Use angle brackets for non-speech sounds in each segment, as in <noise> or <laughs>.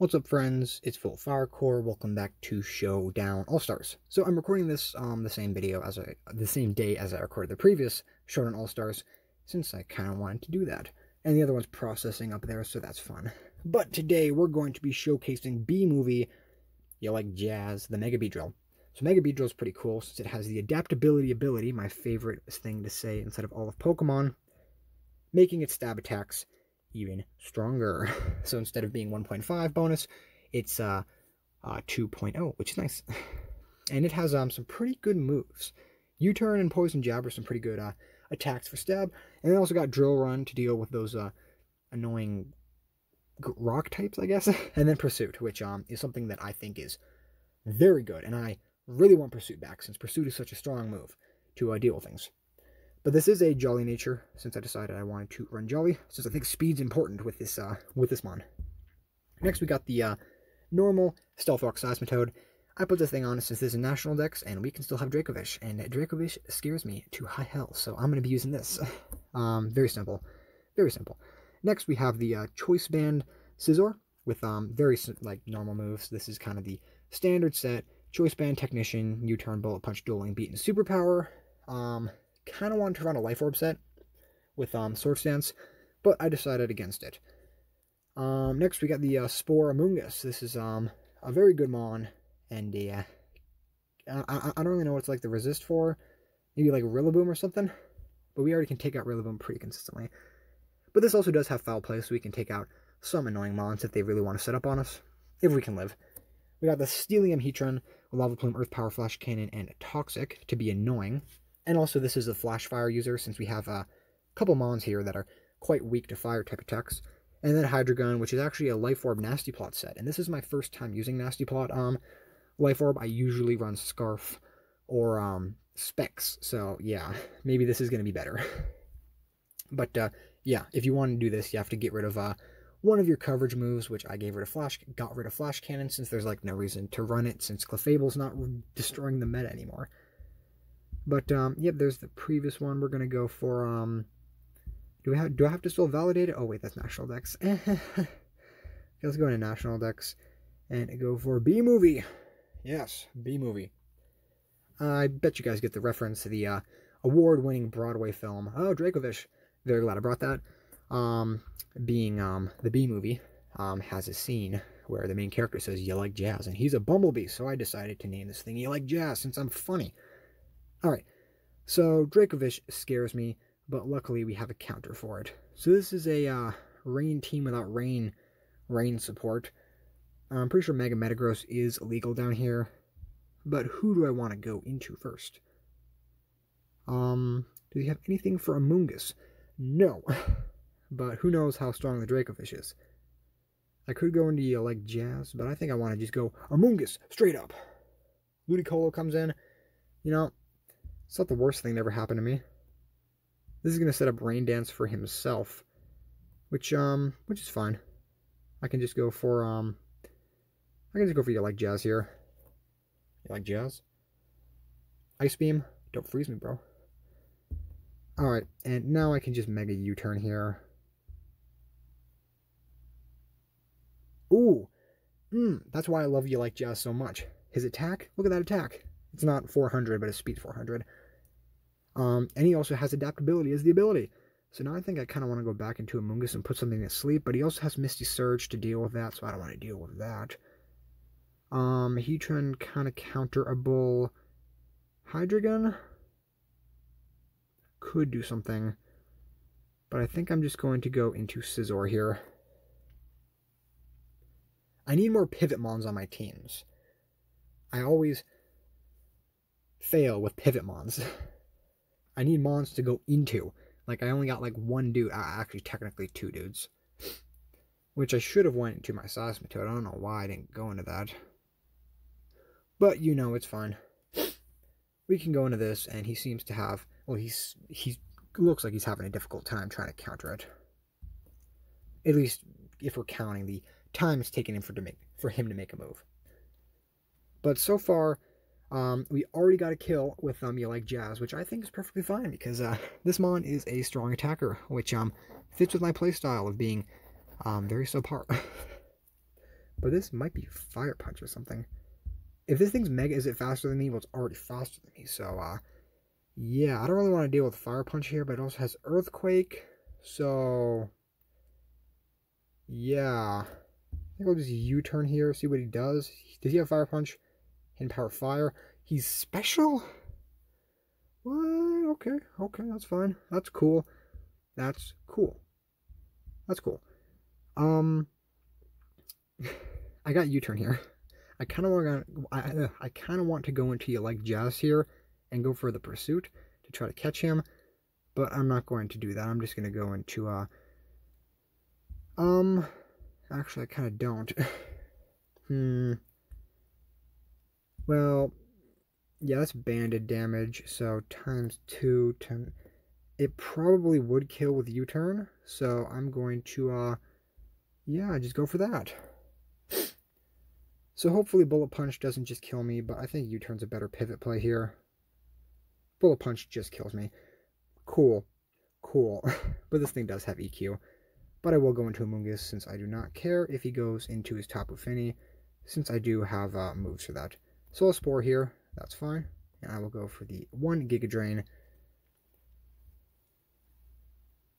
What's up, friends? It's voltfireCore. Welcome back to Showdown All Stars. So I'm recording this um the same video as I the same day as I recorded the previous Showdown All Stars, since I kind of wanted to do that. And the other one's processing up there, so that's fun. But today we're going to be showcasing Bee Movie. You like jazz, the Mega Beedrill. So Mega Beedrill is pretty cool since it has the adaptability ability, my favorite thing to say instead of all of Pokemon, making its stab attacks even stronger. <laughs> So instead of being 1.5 bonus, it's uh, uh 2.0, which is nice. <laughs> And it has um some pretty good moves. U-turn and poison jab are some pretty good uh, attacks for stab, and it also got drill run to deal with those uh annoying rock types, I guess. <laughs> and then pursuit, which um is something that I think is very good, and I really want pursuit back since pursuit is such a strong move to uh, deal with things. But this is a Jolly nature, since I decided I wanted to run Jolly, since I think speed's important with this uh, with this mon. Next, we got the uh, normal Stealth Rock Seismitoad. I put this thing on since this is National Dex, and we can still have Dracovish, and Dracovish scares me to high hell, so I'm going to be using this. <laughs> um, very simple. Very simple. Next, we have the uh, Choice Band Scizor, with um, very like normal moves. This is kind of the standard set. Choice Band Technician, U-Turn, Bullet Punch, Dual Wing Beat, and Superpower. Um, kind of wanted to run a Life Orb set with um, Swords Dance, but I decided against it. Um, next, we got the uh, Spore Amoonguss. This is um, a very good Mon, and uh, I, I don't really know what's like the resist for. Maybe like Rillaboom or something, but we already can take out Rillaboom pretty consistently. But this also does have Foul Play, so we can take out some annoying Mons if they really want to set up on us, if we can live. We got the Steelium Heatran, Lava Plume, Earth Power Flash Cannon, and Toxic to be annoying. And also this is a flash fire user since we have a couple mons here that are quite weak to fire type attacks. And then Hydreigon, which is actually a Life Orb Nasty Plot set. And this is my first time using Nasty Plot um, Life Orb. I usually run Scarf or um, Specs. So yeah, <laughs> maybe this is going to be better. <laughs> but uh, yeah, if you want to do this, you have to get rid of uh, one of your coverage moves, which I gave rid of Flash, got rid of Flash Cannon since there's like no reason to run it since Clefable's not destroying the meta anymore. But, um, yep, there's the previous one. We're going to go for, um, do, we have, do I have to still validate it? Oh, wait, that's National Dex. <laughs> Let's go into National Dex and go for Bee Movie. Yes, Bee Movie. Uh, I bet you guys get the reference to the uh, award-winning Broadway film. Oh, Dracovish. Very glad I brought that. Um, being um, the Bee Movie um, has a scene where the main character says, you like jazz, and he's a bumblebee, so I decided to name this thing You Like Jazz since I'm funny. Alright, so Dracovish scares me, but luckily we have a counter for it. So this is a uh, rain team without rain rain support. I'm pretty sure Mega Metagross is illegal down here, but who do I want to go into first? Um, do you have anything for Amoonguss? No, <laughs> but who knows how strong the Dracovish is. I could go into uh, like Jazz, but I think I want to just go Amoonguss, straight up. Ludicolo comes in. You know, it's not the worst thing that ever happened to me. This is going to set up Rain Dance for himself. Which, um, which is fine. I can just go for, um, I can just go for you like Jazz here. You like Jazz? Ice Beam? Don't freeze me, bro. Alright, and now I can just Mega U-turn here. Ooh! Mmm, that's why I love you like Jazz so much. His attack? Look at that attack. It's not 400, but his speed 400. Um, and he also has adaptability as the ability. So now I think I kind of want to go back into Amoonguss and put something to sleep, but he also has Misty Surge to deal with that, so I don't want to deal with that. Um, Heatran kind of counterable. Hydreigon could do something, but I think I'm just going to go into Scizor here. I need more pivot mons on my teams. I always fail with pivot mons. <laughs> I need mons to go into. Like, I only got, like, one dude. Uh, actually, technically two dudes. Which I should have went into my Seismitoad. I don't know why I didn't go into that. But, you know, it's fine. We can go into this, and he seems to have... Well, he's... He looks like he's having a difficult time trying to counter it. At least, if we're counting the time it's taken him for, to make, for him to make a move. But so far, um, we already got a kill with um, You Like Jazz, which I think is perfectly fine because uh, this Mon is a strong attacker, which um, fits with my playstyle of being um, very subpar. <laughs> But this might be Fire Punch or something. If this thing's Mega, is it faster than me? Well, it's already faster than me. So, uh, yeah, I don't really want to deal with Fire Punch here, but it also has Earthquake. So, yeah. I think I'll just U-turn here, see what he does. Does he have Fire Punch? Power Fire. He's special? What? Okay, okay, that's fine. That's cool. That's cool. That's cool. Um, <sighs> I got U-turn here. I kind of want to. I, I kind of want to go into you like Jazz here and go for the pursuit to try to catch him, but I'm not going to do that. I'm just going to go into uh. Um, actually, I kind of don't. <sighs> hmm. Well, yeah, that's banded damage. So times two, ten. It probably would kill with U-turn. So I'm going to, uh, yeah, just go for that. So hopefully Bullet Punch doesn't just kill me, but I think U-turn's a better pivot play here. Bullet Punch just kills me. Cool. Cool. <laughs> but this thing does have EQ. But I will go into Amoonguss since I do not care if he goes into his Tapu Fini, since I do have uh, moves for that. So Spore here. That's fine. And I will go for the 1 Giga Drain.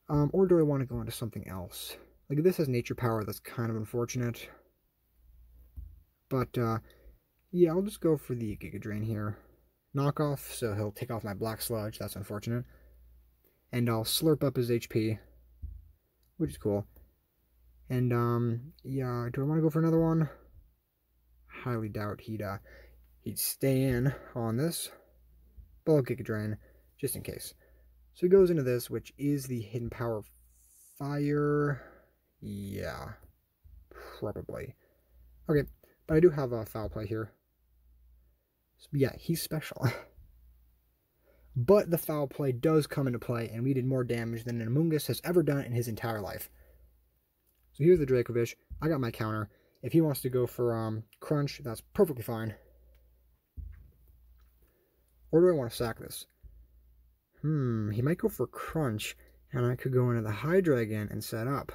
Um, or do I want to go into something else? Like, this has Nature Power, that's kind of unfortunate. But, uh, yeah, I'll just go for the Giga Drain here. Knockoff, so he'll take off my Black Sludge, that's unfortunate. And I'll slurp up his HP, which is cool. And, um, yeah, do I want to go for another one? Highly doubt he'd, uh, he'd stay in on this. But I'll Drain, just in case. So he goes into this, which is the hidden power fire. Yeah, probably. Okay, but I do have a foul play here. So yeah, he's special. <laughs> but the foul play does come into play, and we did more damage than an Amoonguss has ever done in his entire life. So here's the Dracovish. I got my counter. If he wants to go for um, Crunch, that's perfectly fine. Or do I want to sack this? Hmm, he might go for Crunch, and I could go into the Hydreigon and set up.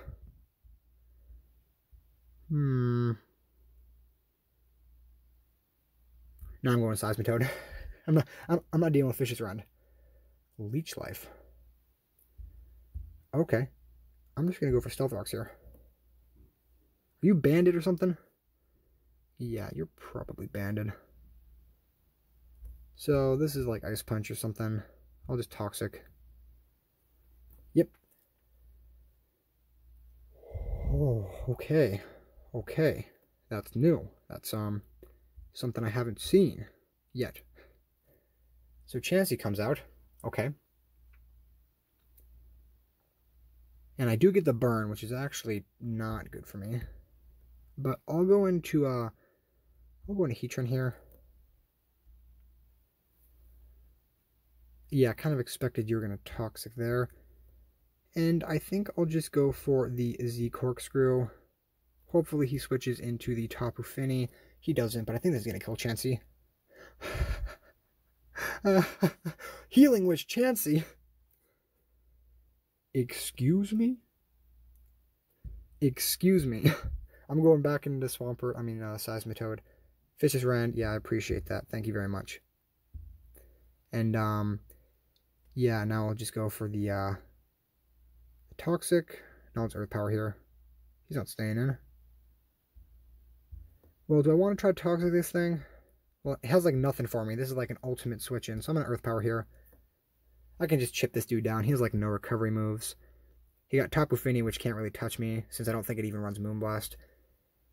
Hmm. Now I'm going Seismitoad. <laughs> I'm not. I'm, I'm not dealing with Fishious Rend. Leech Life. Okay. I'm just gonna go for Stealth Rocks here. Are you banded or something? Yeah, you're probably banded. So this is like Ice Punch or something. I'll just Toxic. Yep. Oh, okay. Okay. That's new. That's, um, something I haven't seen yet. So Chansey comes out. Okay. And I do get the burn, which is actually not good for me. But I'll go into, uh, I'll go into Heatran here. Yeah, kind of expected you were going to Toxic there. And I think I'll just go for the Z Corkscrew. Hopefully he switches into the Tapu Fini. He doesn't, but I think this is going to kill Chansey. <laughs> healing Wish Chansey. Excuse me? Excuse me. <laughs> I'm going back into Swampert, I mean, uh, Seismitoad. Fishious Rend, yeah, I appreciate that. Thank you very much. And, um, yeah, now I'll just go for the, uh, Toxic. Now it's Earth Power here. He's not staying in. Well, do I want to try Toxic this thing? Well, it has like nothing for me. This is like an ultimate switch in, so I'm going to Earth Power here. I can just chip this dude down. He has like no recovery moves. He got Tapu Fini, which can't really touch me, since I don't think it even runs Moonblast.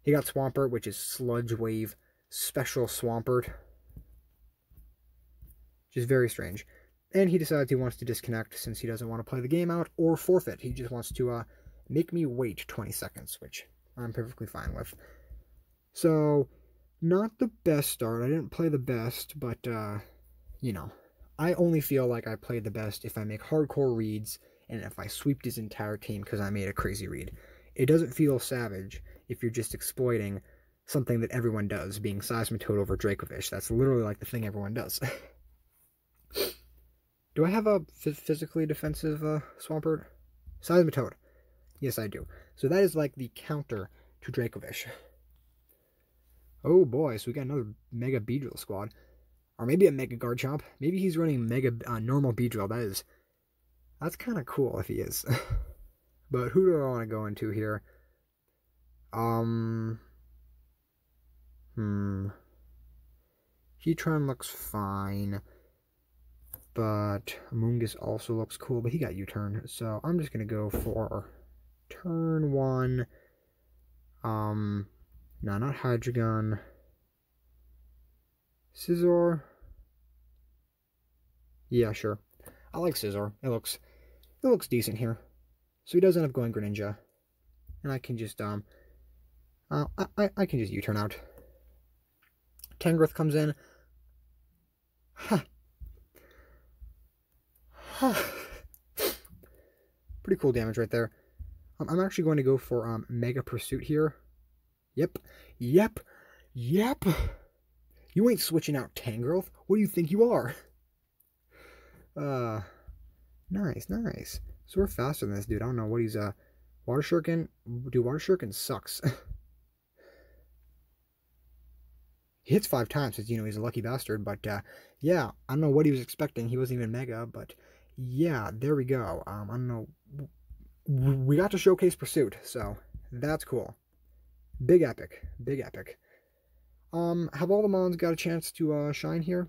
He got Swampert, which is Sludge Wave Special Swampert. Which is very strange. And he decides he wants to disconnect since he doesn't want to play the game out or forfeit. He just wants to uh, make me wait 20 seconds, which I'm perfectly fine with. So, not the best start. I didn't play the best, but, uh, you know, I only feel like I played the best if I make hardcore reads and if I sweep his entire team because I made a crazy read. It doesn't feel savage if you're just exploiting something that everyone does, being Seismitoad over Dracovish. That's literally like the thing everyone does. <laughs> Do I have a physically defensive uh, Swampert? Seismitoad. Yes, I do. So that is like the counter to Dracovish. Oh boy, so we got another Mega Beedrill squad. Or maybe a Mega Garchomp. Maybe he's running Mega uh, normal Beedrill. That is, that's kind of cool if he is. <laughs> but who do I want to go into here? Um, hmm. Heatran looks fine. But Amoonguss also looks cool, but he got U-turn. So I'm just going to go for turn one. Um, no, not Hydreigon. Scizor. Yeah, sure. I like Scizor. It looks, it looks decent here. So he does end up going Greninja. And I can just, um, uh, I, I can just U-turn out. Tangrowth comes in. Ha. <sighs> Pretty cool damage right there. Um, I'm actually going to go for um, Mega Pursuit here. Yep. Yep. Yep. You ain't switching out Tangrowth. What do you think you are? <laughs> Uh, nice, nice. So we're faster than this dude. I don't know what he's, uh, Water Shuriken. Dude, Water Shuriken sucks. <laughs> he hits five times, because, you know, he's a lucky bastard. But, uh, yeah, I don't know what he was expecting. He wasn't even Mega, but, yeah, there we go. Um, I don't know. We got to showcase Pursuit, so that's cool. Big epic. Big epic. Um, have all the Mons got a chance to uh, shine here?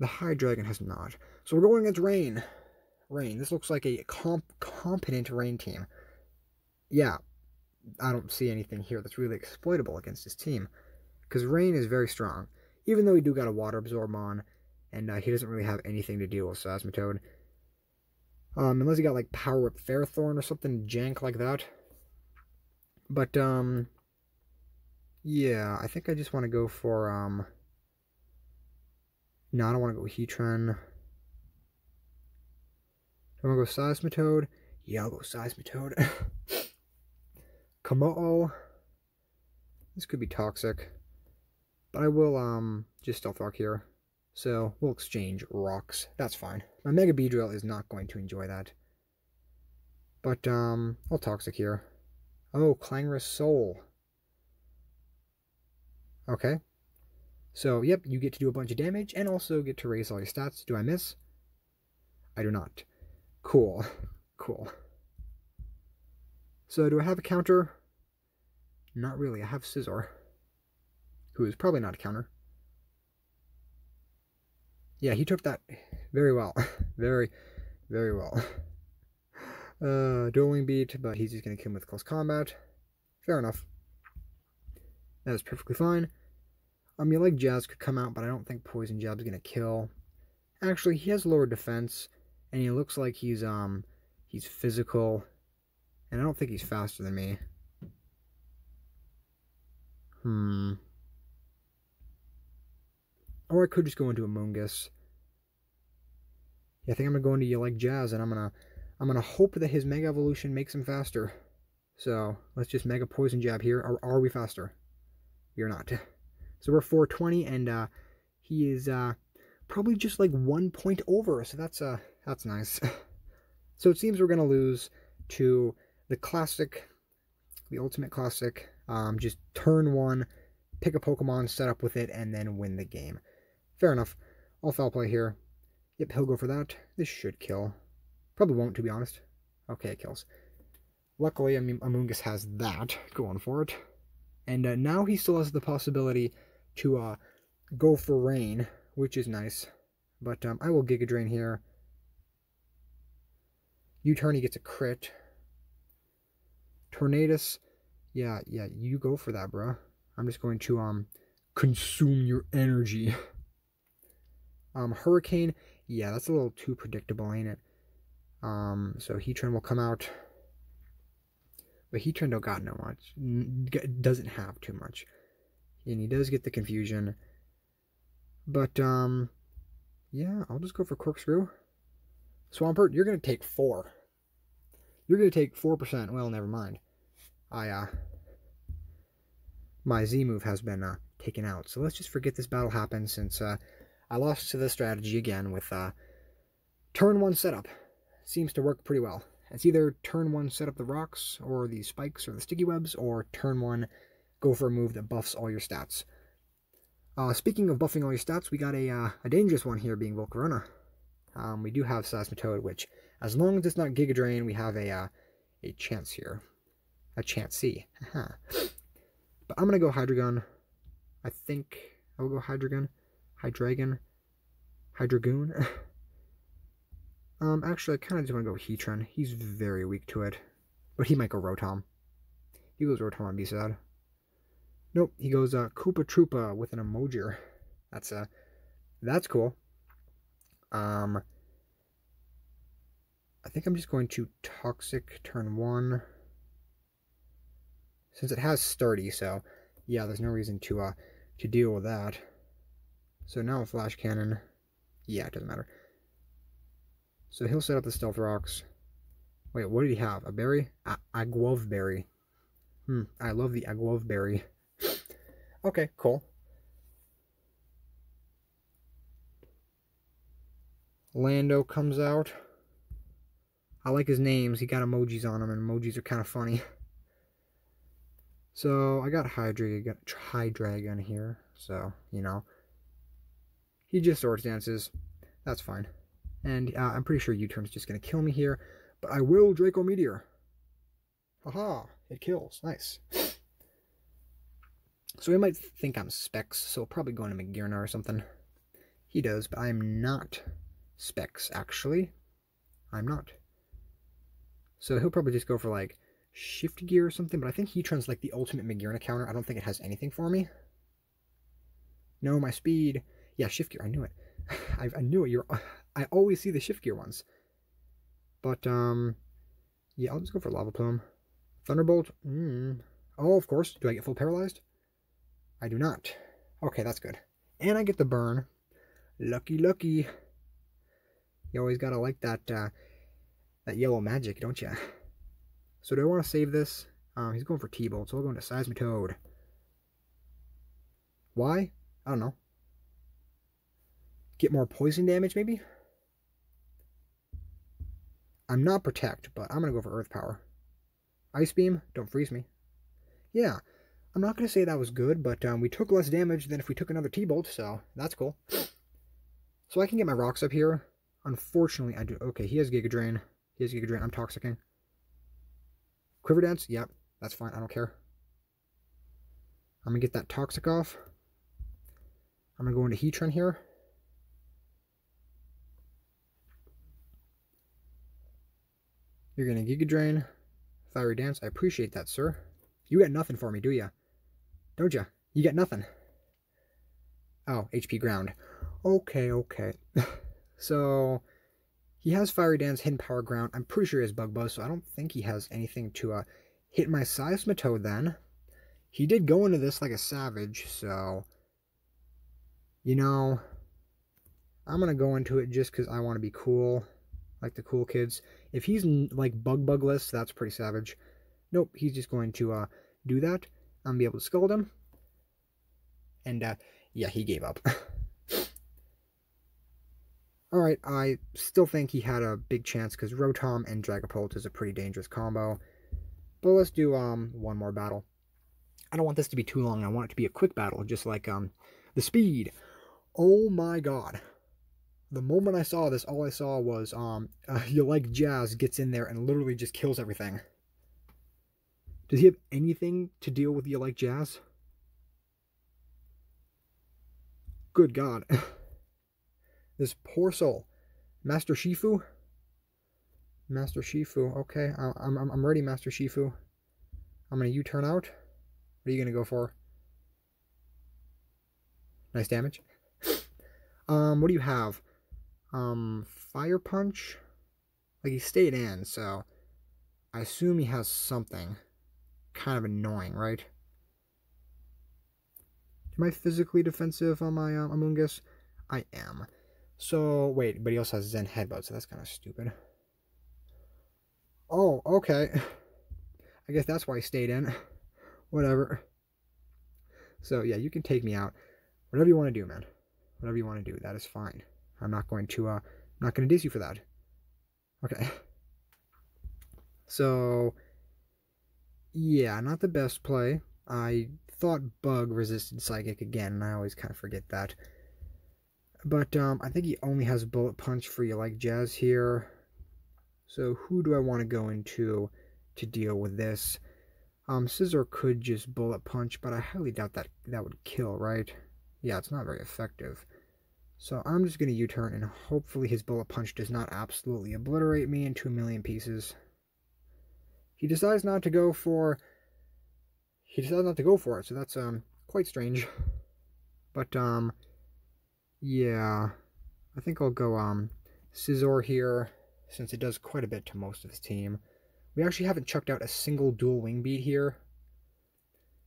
The High Dragon has not. So we're going against Rain. Rain. This looks like a comp competent Rain team. Yeah, I don't see anything here that's really exploitable against this team. Because Rain is very strong. Even though we do got a Water Absorb on, and uh, he doesn't really have anything to deal with Seismitoad. Um, unless he got like Power Whip Ferrothorn or something jank like that. But, um, yeah, I think I just want to go for, um, no, I don't want to go Heatran. I want to go Seismitoad? Yeah, I'll go Seismitoad. <laughs> Kommo-o. This could be toxic. But I will, um, just Stealth Rock here. So, we'll exchange rocks. That's fine. My Mega Beedrill is not going to enjoy that. But, um, I'll Toxic here. Oh, Clangorous Soul. Okay. So, yep, you get to do a bunch of damage and also get to raise all your stats. Do I miss? I do not. Cool. <laughs> Cool. So, do I have a counter? Not really. I have Scizor, who is probably not a counter. Yeah, he took that very well. <laughs> very, very well. <laughs> Uh, dual wing beat, but he's just going to kill him with close combat. Fair enough. That is perfectly fine. I mean, like Jazz could come out, but I don't think Poison Jab's going to kill. Actually, he has lower defense, and he looks like he's, um, he's physical, and I don't think he's faster than me. Hmm. Or I could just go into Amoonguss. Yeah, I think I'm going to go into You Like Jazz, and I'm going to I'm to hope that his Mega Evolution makes him faster. So, let's just Mega Poison Jab here. Are, are we faster? You're not. <laughs> So we're 420, and uh, he is uh, probably just like one point over. So that's uh, that's nice. <laughs> so it seems we're going to lose to the Classic, the Ultimate Classic. Um, just turn one, pick a Pokemon, set up with it, and then win the game. Fair enough. I'll foul play here. Yep, he'll go for that. This should kill. Probably won't, to be honest. Okay, it kills. Luckily, I mean, Amoonguss has that going for it. And uh, now he still has the possibility to uh, go for rain, which is nice. But um, I will Giga Drain here. U-turn, he gets a crit. Tornadus, yeah, yeah, you go for that, bro. I'm just going to um consume your energy. <laughs> um, Hurricane, yeah, that's a little too predictable, ain't it? Um, so Heatran will come out. But Heatran don't got no much. Doesn't have too much. And he does get the confusion. But, um, yeah, I'll just go for Corkscrew. Swampert, you're going to take four. You're going to take 4%. Well, never mind. I, uh, my Z move has been, uh, taken out. So let's just forget this battle happened since, uh, I lost to the strategy again with, uh, turn one setup seems to work pretty well. It's either turn one set up the rocks or the spikes or the sticky webs, or turn one go for a move that buffs all your stats. Uh, speaking of buffing all your stats, we got a, uh, a dangerous one here being Volcarona. Um, we do have Seismitoad, which, as long as it's not Giga Drain, we have a, uh, a chance here. A chance C. <laughs> but I'm going to go Hydreigon. I think I will go Hydreigon. Hydreigon. Hydreigoon. <laughs> um, actually, I kind of just want to go Heatran. He's very weak to it. But he might go Rotom. He goes Rotom on B-side. Nope, he goes uh, Koopa Troopa with an emoji. That's uh, that's cool. Um, I think I'm just going to Toxic turn one. Since it has Sturdy, so yeah, there's no reason to uh to deal with that. So now a Flash Cannon. Yeah, it doesn't matter. So he'll set up the Stealth Rocks. Wait, what did he have? A berry? A Aguav berry. Hmm, I love the Aguav berry. <laughs> okay, cool. Lando comes out. I like his names. He got emojis on him, and emojis are kind of funny. So, I got Hydra, got Hydreigon here. So, you know. He just Swords Dances. That's fine. And uh, I'm pretty sure U-Turn's just going to kill me here. But I will Draco Meteor. Haha, it kills. Nice. So he might think I'm Specs, so I'll probably go into Magearna or something. He does, but I'm not Specs, actually. I'm not. So he'll probably just go for, like, Shift Gear or something, but I think Heatran's, like, the ultimate Magearna counter. I don't think it has anything for me. No, my speed. Yeah, Shift Gear, I knew it. <sighs> I, I knew it. You're, <sighs> I always see the Shift Gear ones. But, um, yeah, I'll just go for Lava Plume. Thunderbolt, mm. Oh, of course. Do I get full paralyzed? I do not. Okay, that's good. And I get the burn. Lucky, lucky. You always gotta like that, uh, that yellow magic, don't you? So do I want to save this? Um, he's going for T-Bolt, so we'll go into Seismitoad. Why? I don't know. Get more poison damage, maybe? I'm not Protect, but I'm going to go for Earth Power. Ice Beam, don't freeze me. Yeah, I'm not going to say that was good, but um, we took less damage than if we took another T-Bolt, so that's cool. <sniffs> So I can get my rocks up here. Unfortunately, I do. Okay, he has Giga Drain. He has Giga Drain. I'm Toxicking. Quiver Dance? Yep, that's fine. I don't care. I'm going to get that Toxic off. I'm going to go into Heatran here. You're going to Giga Drain. Fiery Dance. I appreciate that, sir. You got nothing for me, do ya? Don't ya? You got nothing. Oh, HP ground. Okay, okay. <laughs> so, he has Fiery Dance, Hidden Power Ground. I'm pretty sure he has Bug Buzz, so I don't think he has anything to uh, hit my Seismitoad then. He did go into this like a savage, so... You know, I'm going to go into it just because I want to be cool like the cool kids. If he's like bug bugless, that's pretty savage. Nope, he's just going to uh, do that. I'm be able to scold him. And uh, yeah, he gave up. <laughs> Alright, I still think he had a big chance because Rotom and Dragapult is a pretty dangerous combo. But let's do um one more battle. I don't want this to be too long. I want it to be a quick battle, just like um the speed. Oh my god the moment I saw this, all I saw was um, <laughs> uh, you like Jazz gets in there and literally just kills everything. Does he have anything to deal with you like Jazz? Good God. <laughs> this poor soul. Master Shifu? Master Shifu. Okay, I'm, I'm, I'm ready, Master Shifu. I'm going to U-turn out. What are you going to go for? Nice damage. <laughs> um, what do you have? Um, Fire Punch? Like, he stayed in, so I assume he has something kind of annoying, right? Am I physically defensive on my um, Amoonguss? I am. So, wait, but he also has Zen Headbutt, so that's kind of stupid. Oh, okay. I guess that's why he stayed in. Whatever. So, yeah, you can take me out. Whatever you want to do, man. Whatever you want to do, that is fine. I'm not going to, uh, not going to diss you for that. Okay. So, yeah, not the best play. I thought Bug resisted Psychic again, and I always kind of forget that. But um, I think he only has Bullet Punch for you like Jazz here. So who do I want to go into to deal with this? Um, Scizor could just Bullet Punch, but I highly doubt that that would kill, right? Yeah, it's not very effective. So I'm just going to U-turn, and hopefully his Bullet Punch does not absolutely obliterate me into a million pieces. He decides not to go for... He decides not to go for it, so that's um quite strange. But, um, yeah, I think I'll go um Scizor here, since it does quite a bit to most of his team. We actually haven't chucked out a single dual wing beat here.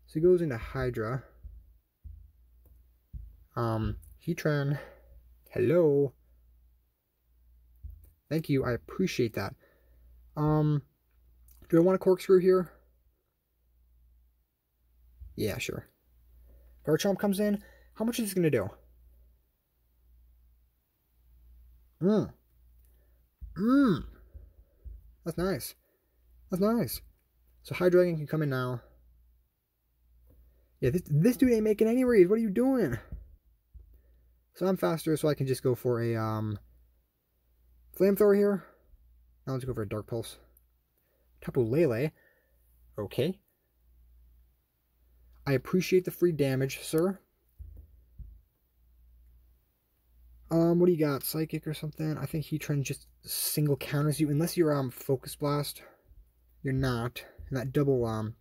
So he goes into Hydra. Um, Heatran. Hello. Thank you, I appreciate that. Um, do I want a corkscrew here? Yeah, sure. Garchomp comes in. How much is this going to do? Mmm. Mmm. That's nice. That's nice. So Hydreigon can come in now. Yeah, this, this dude ain't making any reads. What are you doing? So I'm faster, so I can just go for a um, Flamethrower here. Now let's go for a Dark Pulse. Tapu Lele. Okay. I appreciate the free damage, sir. Um, what do you got? Psychic or something? I think Heatran just single counters you. Unless you're um Focus Blast. You're not. And that double um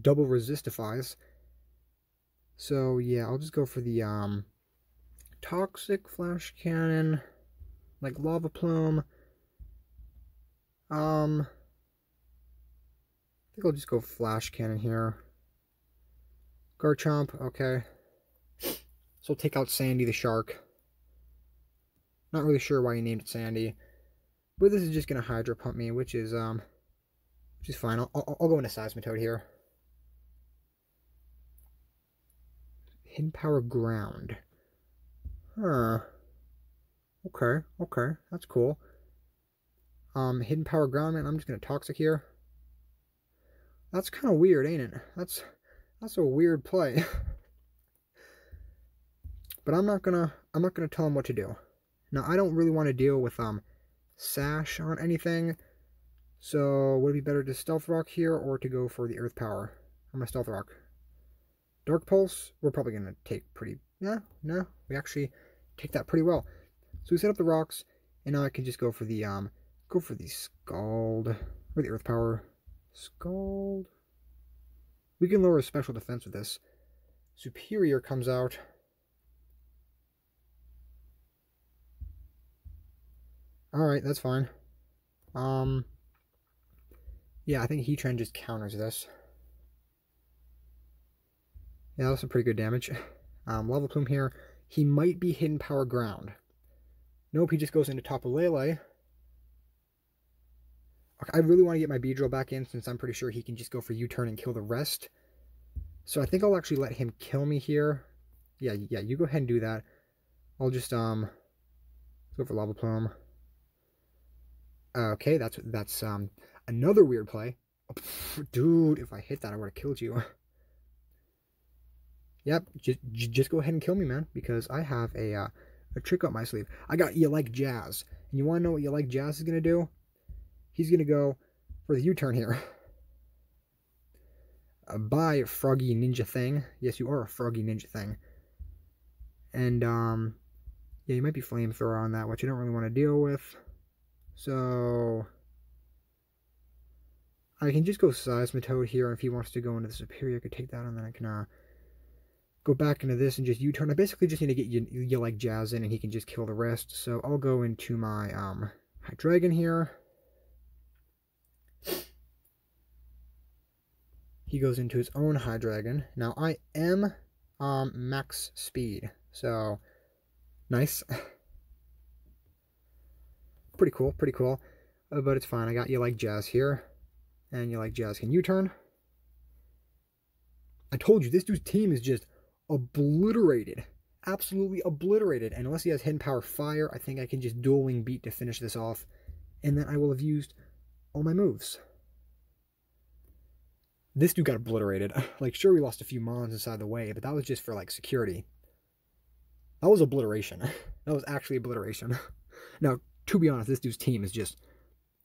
double resistifies. So yeah, I'll just go for the um Toxic Flash Cannon. Like Lava Plume. Um I think I'll just go Flash Cannon here. Garchomp, okay. So I'll take out Sandy the Shark. Not really sure why he named it Sandy. But this is just going to Hydro Pump me, which is, um, which is fine. I'll, I'll, I'll go into Seismitoad here. Hidden Power Ground. Huh. Okay, okay. That's cool. Um, Hidden Power Ground, man. I'm just to Toxic here. That's kind of weird, ain't it? That's, that's a weird play. <laughs> but I'm not gonna, I'm not gonna tell him what to do. Now, I don't really want to deal with um Sash on anything. So, would it be better to Stealth Rock here or to go for the Earth Power? I'm a Stealth Rock. Dark Pulse, we're probably to take pretty... Yeah, no, we actually take that pretty well. So we set up the rocks, and now I can just go for the, um, go for the Scald, or the Earth Power. Scald. We can lower a special defense with this. Superior comes out. Alright, that's fine. Um, yeah, I think Heatran just counters this. Yeah, that's some pretty good damage. <laughs> Um, Lava Plume here. He might be Hidden Power Ground. Nope, he just goes into Tapu Lele. Okay, I really want to get my Beedrill back in since I'm pretty sure he can just go for U-turn and kill the rest. So I think I'll actually let him kill me here. Yeah, yeah, you go ahead and do that. I'll just, um, go for Lava Plume. Okay, that's that's um another weird play. Dude, if I hit that, I would have killed you. <laughs> yep, just just go ahead and kill me, man, because I have a uh, a trick up my sleeve. I got you like Jazz, and you want to know what you like Jazz is gonna do? He's gonna go for the U-turn here. <laughs> uh, bye, froggy ninja thing. Yes, you are a froggy ninja thing. And um, yeah, you might be flamethrower on that, which I don't really want to deal with. So I can just go Seismitoad here. If he wants to go into the Superior, I could take that, and then I can uh, go back into this and just U-turn. I basically just need to get you, you like Jazz in, and he can just kill the rest. So I'll go into my um, Dragon here. He goes into his own high dragon. Now I am um, max speed, so nice. <laughs> pretty cool, pretty cool. Uh, but it's fine. I got you like Jazz here. And you like Jazz can U-turn. I told you, this dude's team is just obliterated. Absolutely obliterated. And unless he has hidden power fire, I think I can just dual wing beat to finish this off. And then I will have used all my moves. this dude got obliterated. <laughs> like, sure, we lost a few mons inside the way, but that was just for like security. That was obliteration. <laughs> that was actually obliteration. <laughs> now, to be honest, this dude's team is just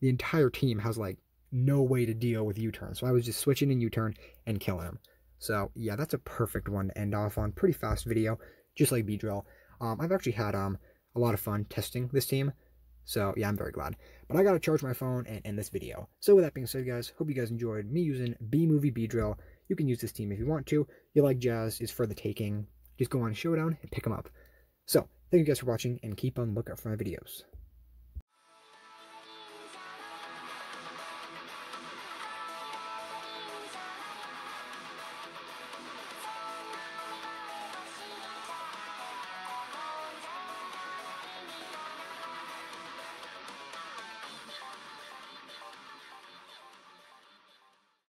the entire team has like no way to deal with U-turn. So I was just switching in U-turn and killing him. So yeah, that's a perfect one to end off on. Pretty fast video, just like Beedrill. Um, I've actually had um a lot of fun testing this team. So yeah, I'm very glad. But I gotta charge my phone and end this video. So with that being said, guys, hope you guys enjoyed me using Bee Movie Beedrill. You can use this team if you want to. You like Jazz is for the taking. Just go on Showdown and pick them up. So thank you guys for watching and keep on lookout for my videos.